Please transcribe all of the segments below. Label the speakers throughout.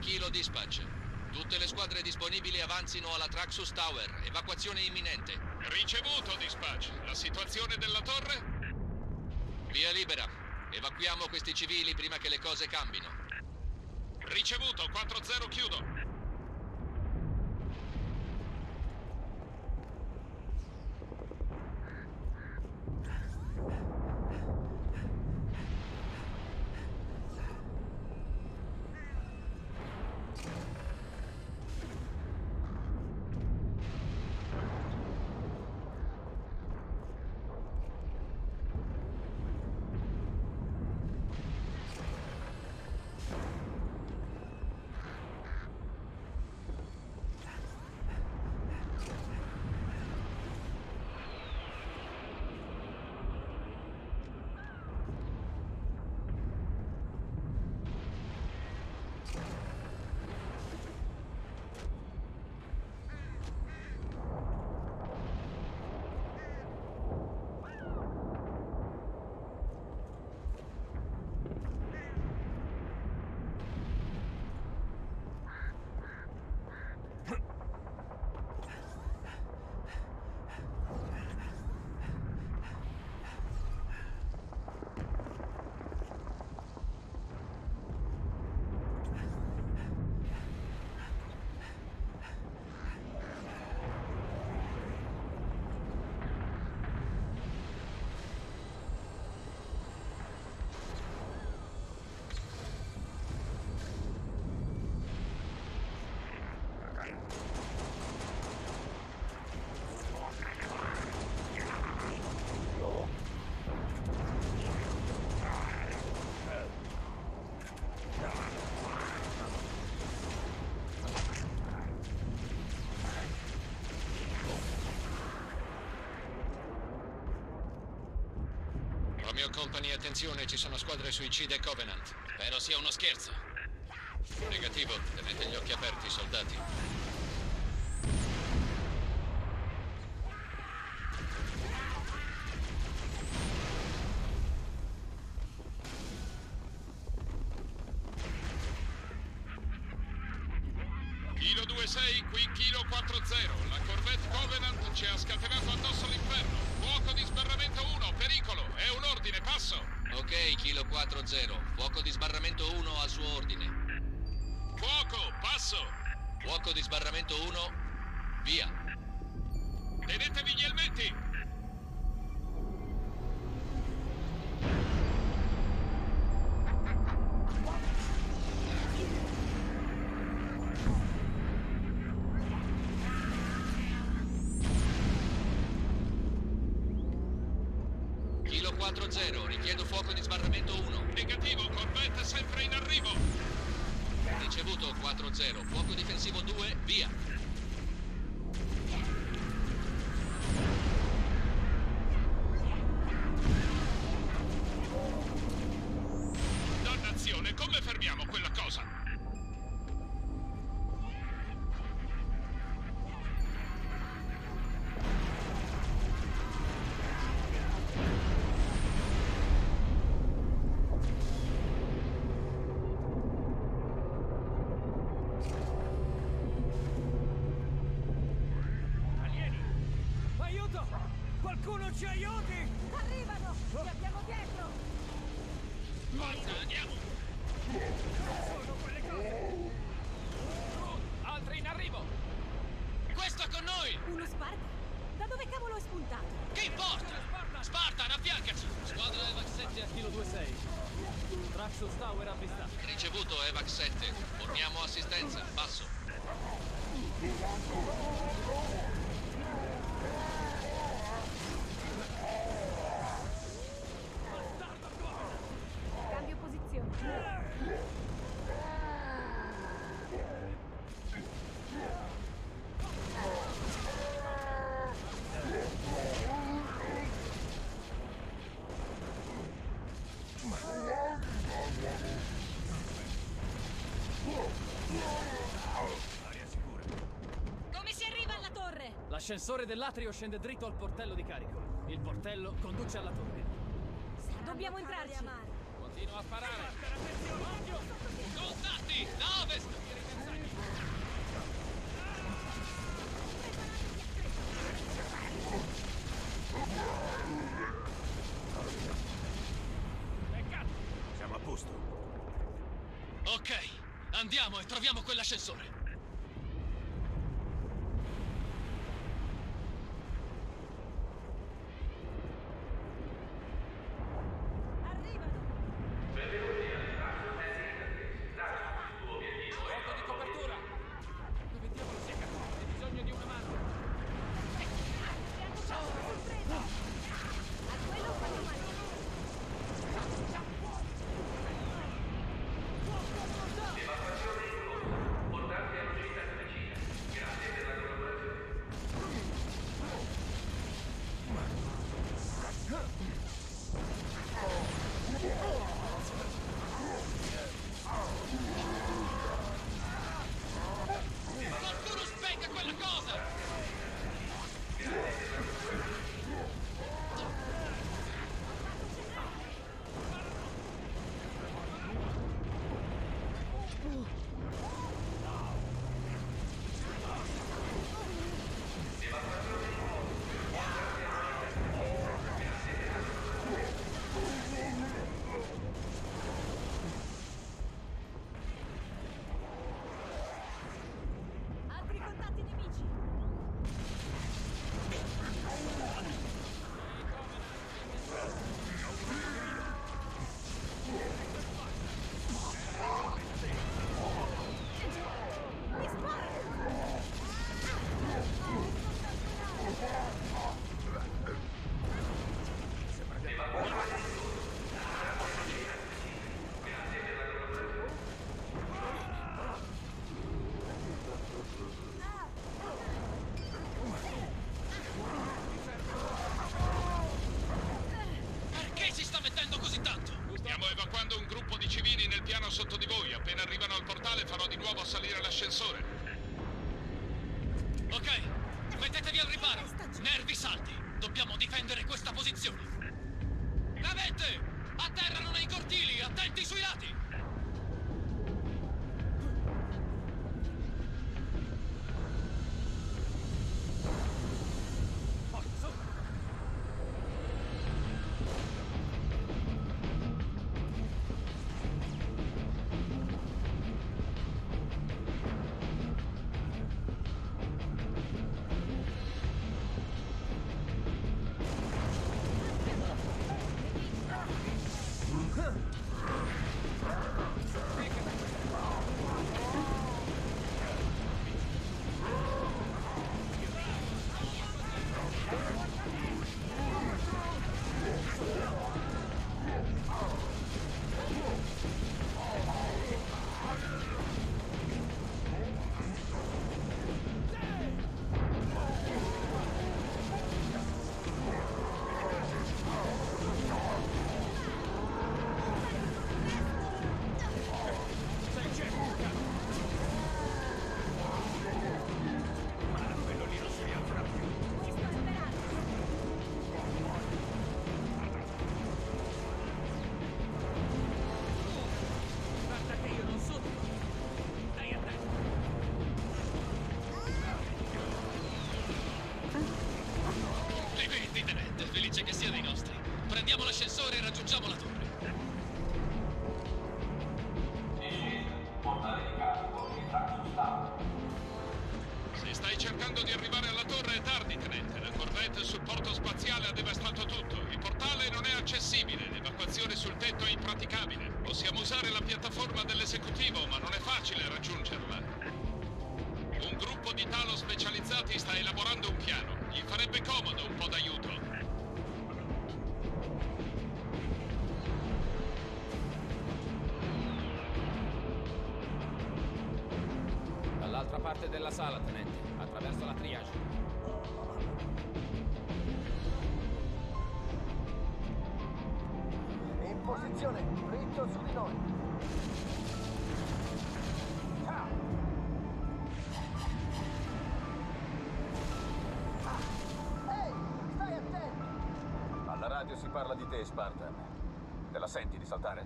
Speaker 1: Kilo Dispatch. Tutte le squadre disponibili avanzino alla Traxus Tower. Evacuazione imminente.
Speaker 2: Ricevuto, dispatch. La situazione della torre?
Speaker 1: Via libera. Evacuiamo questi civili prima che le cose cambino.
Speaker 2: Ricevuto, 4-0 chiudo.
Speaker 1: Romeo Company, attenzione, ci sono squadre suicide Covenant. Spero sia uno scherzo. Negativo, tenete gli occhi aperti, soldati.
Speaker 2: Kilo 4-0, fuoco di sbarramento 1
Speaker 1: al suo ordine.
Speaker 2: Fuoco, passo!
Speaker 1: Fuoco di sbarramento 1, via.
Speaker 2: Tenetevi gli elmetti!
Speaker 1: Kilo 4-0, richiedo fuoco di sbarramento 1.
Speaker 2: Negativo, Corvette sempre in arrivo.
Speaker 1: Ricevuto 4-0, fuoco difensivo 2, via.
Speaker 3: Qualcuno ci aiuti!
Speaker 4: Arrivano! Li abbiamo dietro!
Speaker 2: Forza, andiamo.
Speaker 3: Sono quelle cose! Altri in arrivo!
Speaker 1: Questo è con noi!
Speaker 4: Uno Sparta? Da dove cavolo è spuntato?
Speaker 1: Che importa? Spartan, affiancaci! Squadra Evac 7 a Kilo 2-6.
Speaker 3: Traxxus Tower avvistato.
Speaker 1: Ricevuto Evac 7. Forniamo assistenza, basso.
Speaker 3: L'ascensore dell'atrio scende dritto al portello di carico. Il portello conduce alla torre.
Speaker 4: Dobbiamo entrarci.
Speaker 3: Continua a sparare.
Speaker 1: Soldati, da ovest!
Speaker 3: Peccato!
Speaker 5: Siamo a posto.
Speaker 1: Ok, andiamo e troviamo quell'ascensore. visitare la
Speaker 2: piattaforma dell'esecutivo, ma non è facile raggiungerla. Un gruppo di Talo specializzati sta elaborando un piano. Gli farebbe comodo un po' d'aiuto.
Speaker 5: radio si parla di te, Spartan. Te la senti di saltare?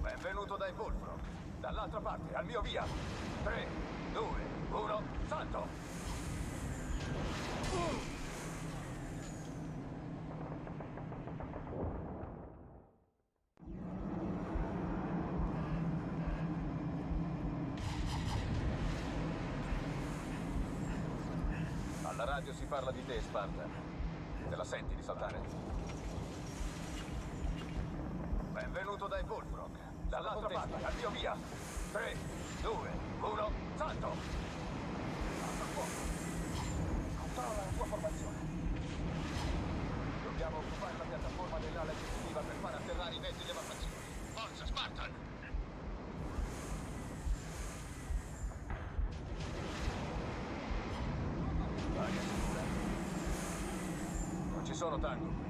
Speaker 5: Benvenuto dai Bullfrog. Dall'altra parte, al mio via! Alla radio si parla di te, Spartan. Te la senti di saltare? Benvenuto dai Bullfrog. Dall'altra parte, al mio via. 3, 2, 1, salto! Alza fuoco. Controlla la tua formazione. Dobbiamo occupare la piattaforma dell'ala ejecutiva per far atterrare i mezzi di evacuazione. Forza, Spartan! Aria sicura. Non ci sono tango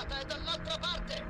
Speaker 5: È dall'altra parte!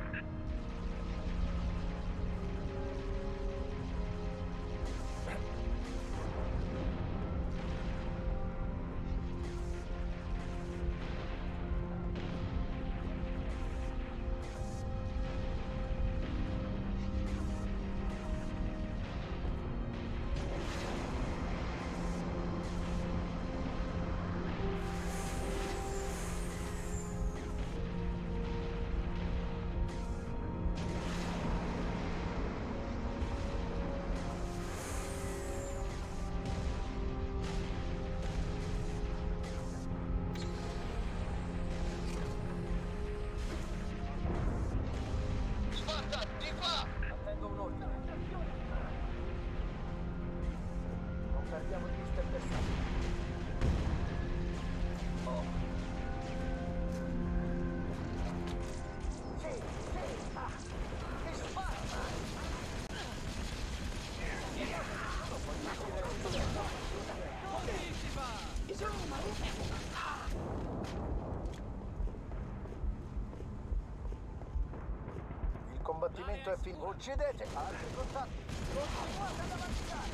Speaker 5: Combattimento è finito. Uccidete! Altri contatti! Continuate ad avanzare!